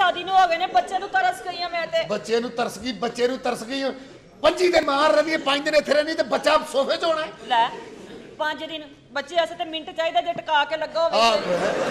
ਸ਼ਾਦੀ ਨੂੰ ਹੋ ਗਏ ਨੇ ਬੱਚੇ ਨੂੰ ਤਰਸ ਗਈ ਆ ਮੈਂ ਤੇ। ਬੱਚੇ ਨੂੰ ਤਰਸ ਗਈ ਬੱਚੇ ਨੂੰ ਤਰਸ ਗਈ। ਪੰਜੀ ਦੇ ਮਾਰ ਰਵੀ ਪੰਜ ਦਿਨ ਇੱਥੇ ਰਹਿਣੀ ਤੇ ਬੱਚਾ ਸੋਫੇ 'ਚ ਹੋਣਾ। ਲੈ ਪੰਜ ਦਿਨ ਬੱਚੇ ਐਸੇ ਤੇ ਮਿੰਟ ਚਾਹੀਦਾ ਜੇ ਟਿਕਾ ਕੇ ਲੱਗਾ ਹੋਵੇ।